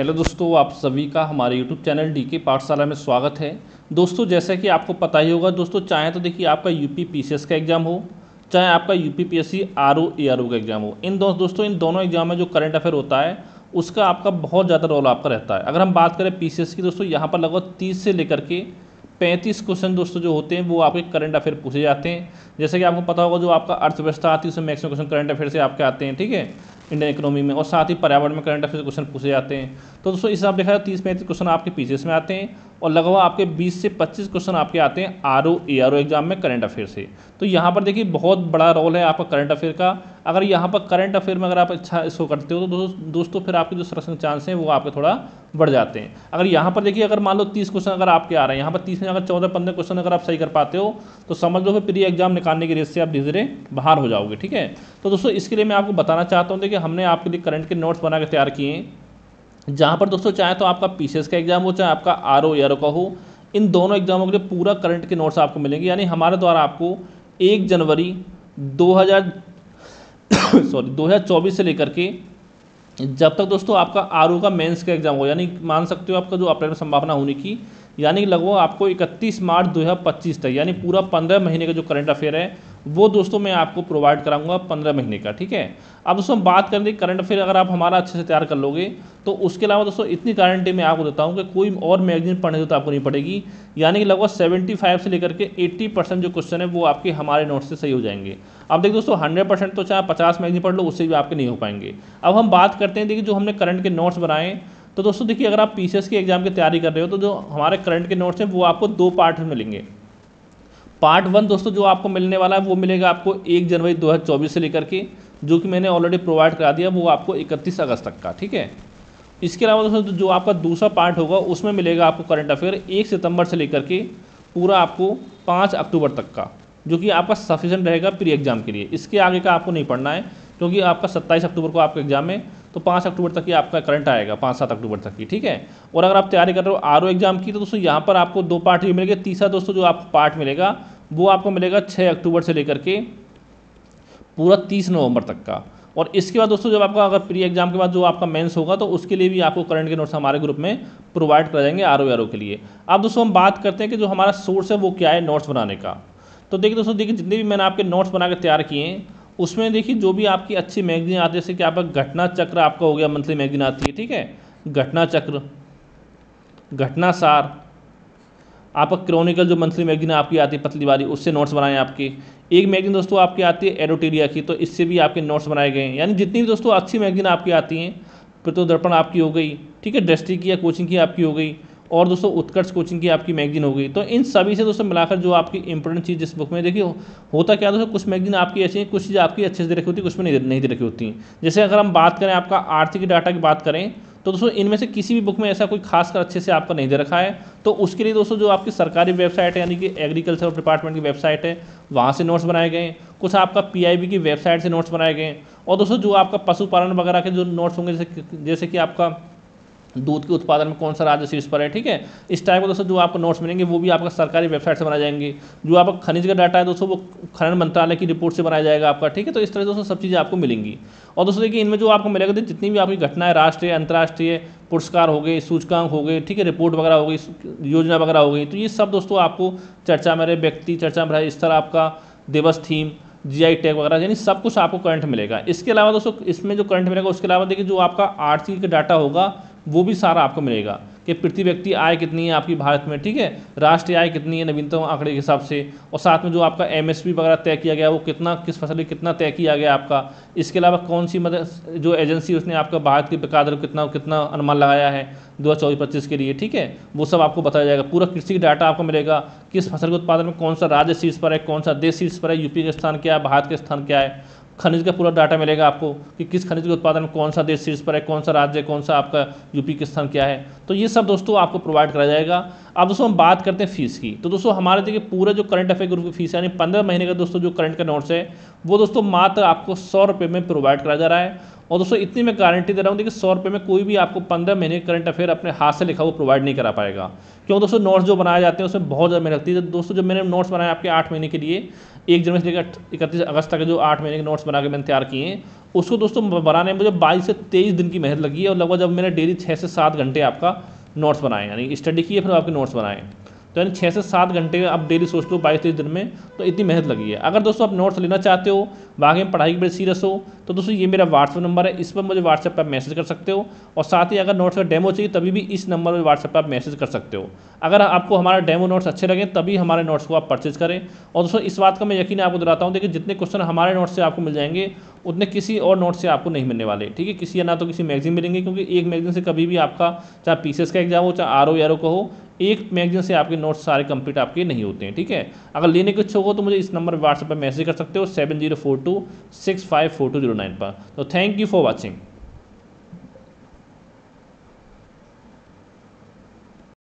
Hello दोस्तों, आप सभी का हमारे यूट्यूब चैनल डी के पाठशाला में स्वागत है। दोस्तों, जैसा कि आपको पता ही होगा, दोस्तों, चाहे तो देखिए आपका यूपी पीसीएस का एग्ज़ाम हो, चाहे आपका U P P S C R O A R O का एग्ज़ाम हो। इन दो दोस्तों, इन दोनों एग्ज़ाम में जो करंट अफेयर होता है, उसका आपका बहुत ज़्यादा रोल आपका रहता है। अगर हम बात करें पी की दोस्तों, यहाँ पर लगभग तीस से लेकर के पैंतीस क्वेश्चन दोस्तों जो होते हैं, वो आपके करंट अफेयर पूछे जाते हैं। जैसे कि आपको पता होगा, जो आपका अर्थव्यवस्था आती है, उसमें मैक्सिमम क्वेश्चन करंट अफेयर से आपके आते हैं, ठीक है? इंडियन इकोनॉमी में, और साथ ही पर्यावरण में करंट अफेयर क्वेश्चन पूछे जाते हैं। तो दोस्तों, इस हिसाब देखा जाए, तीस पैंतीस क्वेश्चन आपके पीछे में आते हैं और लगभग आपके 20 से 25 क्वेश्चन आपके आते हैं R O A R O exam में करंट अफेयर से। तो यहाँ पर देखिए, बहुत बड़ा रोल है आपका करंट अफेयर का। अगर यहाँ पर करंट अफेयर में अगर आप अच्छा इसको करते हो तो दोस्तों दोस्तों, फिर आपके जो सिलेक्शन चांस हैं, वो आपके थोड़ा बढ़ जाते हैं। अगर यहाँ पर देखिए, अगर मान लो तीस क्वेश्चन अगर आपके आ रहे हैं, यहाँ पर तीस में अगर चौदह पंद्रह क्वेश्चन अगर आप सही कर पाते हो तो समझ लो फिर प्री एग्ज़ाम निकालने की रेस से आप धीरे धीरे बाहर हो जाओगे, ठीक है? तो दोस्तों, इसके लिए मैं आपको बताना चाहता हूँ, देखिए, हमने आपके लिए करंट के नोट्स बना के तैयार किए हैं। जहाँ पर दोस्तों चाहे तो आपका पीसीएस का एग्ज़ाम हो, चाहे आपका आर ओ का हो, इन दोनों एग्जामों के लिए पूरा करंट के नोट्स आपको मिलेंगे। यानी हमारे द्वारा आपको एक जनवरी 2000 सॉरी 2024 से लेकर के जब तक दोस्तों आपका आरओ का मेंस का एग्ज़ाम हो, यानी मान सकते हो आपका जो अप्रैल में संभावना होने की, यानी लगभग आपको 31 मार्च 2025 तक, यानी पूरा 15 महीने का जो करंट अफेयर है वो दोस्तों मैं आपको प्रोवाइड कराऊँगा पंद्रह महीने का, ठीक है? अब दोस्तों हम बात करें करंट अफेयर अगर आप हमारा अच्छे से तैयार कर लोगे तो उसके अलावा दोस्तों इतनी गारंटी मैं आपको देता हूँ कि कोई और मैगजीन पढ़ने तो आपको नहीं पड़ेगी। यानी कि लगभग सेवेंटी फाइव से लेकर के एट्टी परसेंट जो क्वेश्चन है, वो आपके हमारे नोट से सही हो जाएँगे। अब देखिए दोस्तों हंड्रेड परसेंट तो चाहे पचास मैगजीन पढ़ लो, उससे भी आपके नहीं हो पाएँगे। अब हम बात करते हैं, देखिए जो हमने करंट के नोट्स बनाए तो दोस्तों देखिए अगर आप पीसीएस के एग्ज़ाम की तैयारी कर रहे हो तो जो हमारे करंट के नोट्स हैं, वो आपको दो पार्ट में मिलेंगे। पार्ट वन दोस्तों जो आपको मिलने वाला है, वो मिलेगा आपको एक जनवरी 2024 से लेकर के, जो कि मैंने ऑलरेडी प्रोवाइड करा दिया, वो आपको इकतीस अगस्त तक का, ठीक है? इसके अलावा दोस्तों जो आपका दूसरा पार्ट होगा, उसमें मिलेगा आपको करंट अफेयर एक सितंबर से लेकर के, पूरा आपको पाँच अक्टूबर तक का, जो कि आपका सफिशेंट रहेगा प्री एग्ज़ाम के लिए। इसके आगे का आपको नहीं पढ़ना है, क्योंकि आपका सत्ताईस अक्टूबर को आपका एग्ज़ाम है तो पाँच अक्टूबर तक ही आपका करंट आएगा, पाँच सात अक्टूबर तक की ठीक है? और अगर आप तैयारी कर रहे हो आरओ एग्ज़ाम की तो दोस्तों यहाँ पर आपको दो पार्ट ही मिलेंगे। तीसरा दोस्तों जो आपको पार्ट मिलेगा, वो आपको मिलेगा छः अक्टूबर से लेकर के पूरा तीस नवंबर तक का। और इसके बाद दोस्तों जब आपका अगर प्री एग्ज़ाम के बाद जो आपका मेंस होगा तो उसके लिए भी आपको करंट के नोट्स हमारे ग्रुप में प्रोवाइड कर जाएँगे आर ओ के लिए। अब दोस्तों हम बात करते हैं कि जो हमारा सोर्स है, वो क्या है नोट्स बनाने का। तो देखिए दोस्तों, देखिए जितने भी मैंने आपके नोट्स बना के तैयार किए हैं उसमें देखिए जो भी आपकी अच्छी मैगजीन आती है, जैसे कि आपका घटना चक्र आपका हो गया मंथली मैगजीन आती है, ठीक है? घटना चक्र, घटना सार, आपका क्रॉनिकल जो मंथली मैगजीन आपकी आती है, पतली वाली, उससे नोट्स बनाए आपके। एक मैगजीन दोस्तों आपकी आती है एडोटेरिया की तो इससे भी आपके नोट्स बनाए गए हैं। यानी जितनी भी दोस्तों अच्छी मैगजीन आपकी आती हैं फिर तो दर्पण आपकी हो गई, ठीक है? दृष्टि की या कोचिंग की आपकी हो गई और दोस्तों, उत्कर्ष कोचिंग की आपकी मैगजीन हो गई। तो इन सभी से दोस्तों मिलाकर जो आपकी इंपॉर्टेंट चीज़ जिस बुक में देखिए होता क्या दोस्तों, कुछ मैगजीन आपकी ऐसी कुछ चीज़ आपकी अच्छे से दे रखी होती है, कुछ में नहीं दे रखी होती हैं। जैसे अगर हम बात करें आपका आर्थिक डाटा की बात करें तो दोस्तों, इनमें से किसी भी बुक में ऐसा कोई खासकर अच्छे से आपका नहीं दे रखा है। तो उसके लिए दोस्तों, जो आपकी सरकारी वेबसाइट है, यानी कि एग्रीकल्चर डिपार्टमेंट की वेबसाइट है, वहाँ से नोट्स बनाए गए। कुछ आपका पीआईबी की वेबसाइट से नोट्स बनाए गए। और दोस्तों, जो आपका पशुपालन वगैरह के जो नोट्स होंगे, जैसे जैसे कि आपका दूध के उत्पादन में कौन सा राज्य शीर्ष पर है, ठीक है? इस टाइप का दोस्तों जो आपको नोट्स मिलेंगे, वो भी आपका सरकारी वेबसाइट से बनाए जाएँगे। जो आपका खनिज का डाटा है दोस्तों, वो खनन मंत्रालय की रिपोर्ट से बनाया जाएगा आपका, ठीक है? तो इस तरह दोस्तों सब चीज़ें आपको मिलेंगी। और दोस्तों देखिए, इनमें जो आपको मिलेगा जितनी भी आपकी घटनाएँ राष्ट्रीय, अंतर्राष्ट्रीय, पुरस्कार हो गए, सूचकांक हो गए, ठीक है? रिपोर्ट वगैरह हो गई, योजना वगैरह हो गई तो ये सब दोस्तों आपको चर्चा में रहे, व्यक्ति चर्चा में रहे, इस तरह आपका दिवस थीम जीआई टैग वगैरह, यानी सब कुछ आपको करंट मिलेगा। इसके अलावा दोस्तों, इसमें जो करंट मिलेगा, उसके अलावा देखिए, जो आपका आर्थिक डाटा होगा वो भी सारा आपको मिलेगा कि प्रति व्यक्ति आय कितनी है आपकी भारत में, ठीक है? राष्ट्रीय आय कितनी है नवीनतम आंकड़े के हिसाब से, और साथ में जो आपका एमएसपी वगैरह तय किया गया, वो कितना, किस फ़सल में कितना तय किया गया आपका, इसके अलावा कौन सी मदद, जो एजेंसी उसने आपका भारत के विकास दर कितना कितना अनुमान लगाया है दो हज़ार चौबीस पच्चीस के लिए, ठीक है? वो सब आपको बताया जाएगा। पूरा कृषि डाटा आपको मिलेगा किस फ़सल के उत्पादन में कौन सा राज्य शीर्ष पर है कौन सा देश शीर्ष पर है, यूपी का स्थान क्या है, भारत का स्थान क्या है। खनिज का पूरा डाटा मिलेगा आपको कि किस खनिज के उत्पादन में कौन सा देश शीर्ष पर है, कौन सा राज्य, कौन सा आपका यूपी के स्थान क्या है। तो ये सब दोस्तों आपको प्रोवाइड कराया जाएगा। अब दोस्तों हम बात करते हैं फ़ीस की। तो दोस्तों हमारे देखिए पूरा जो करंट अफेयर ग्रुप की फ़ीस यानी पंद्रह महीने का दोस्तों जो करंट का नोट्स है, वो दोस्तों मात्र आपको सौ रुपये में प्रोवाइड कराया जा रहा है। और दोस्तों, इतनी मैं गारंटी दे रहा हूँ देखिए सौ रुपये में कोई भी आपको पंद्रह महीने करंट अफेयर अपने हाथ से लिखा हुआ प्रोवाइड नहीं करा पाएगा। क्यों दोस्तों नोट्स जो बनाए जाते हैं, उसमें बहुत ज़्यादा मेहनत लगती है। दोस्तों, जब मैंने नोट्स बनाए आपके आठ महीने के लिए, एक जनवरी से लेकर इकतीस अगस्त तक जो आठ महीने के नोट्स बना के मैंने तैयार किए उसको दोस्तों बनाने में मुझे बाईस से तेईस दिन की मेहनत लगी है और लगभग जब मैंने डेली छः से सात घंटे आपका नोट्स बनाए यानी स्टडी किए, फिर आपके नोट्स बनाए तो यानी छः से सात घंटे आप डेली सोच लो बाईस तेईस दिन में तो इतनी मेहनत लगी है। अगर दोस्तों आप नोट्स लेना चाहते हो बाकी में पढ़ाई की बड़ी सीरियस हो तो दोस्तों ये मेरा व्हाट्सअप नंबर है, इस पर मुझे व्हाट्सएप पर मैसेज कर सकते हो, और साथ ही अगर नोट्स का डेमो चाहिए, तभी भी इस नंबर पर व्हाट्सएप पर आप मैसेज कर सकते हो। अगर आपको हमारा डेमो नोट्स अच्छे लगे, तभी हमारे नोट्स को आप परचेज करें। और दोस्तों, इस बात का मैं यकीन आपको दिलाता हूँ, देखिए जितने क्वेश्चन हमारे नोट्स से आपको मिल जाएँगे उतने किसी और नोट से आपको नहीं मिलने वाले, ठीक है? किसी या ना तो किसी मैगजीन मिलेंगे, क्योंकि एक मैगजीन से कभी भी आपका, चाहे पीसीएस का एग्ज़ाम हो, चाहे आर ओ आर का हो, एक मैगजीन से आपके नोट्स सारे कंप्लीट आपके नहीं होते हैं, ठीक है? अगर लेने के इच्छुक हो तो मुझे इस नंबर पर व्हाट्सएप पर मैसेज कर सकते हो seven zero four two six five four two zero nine पर। तो थैंक यू फॉर वॉचिंग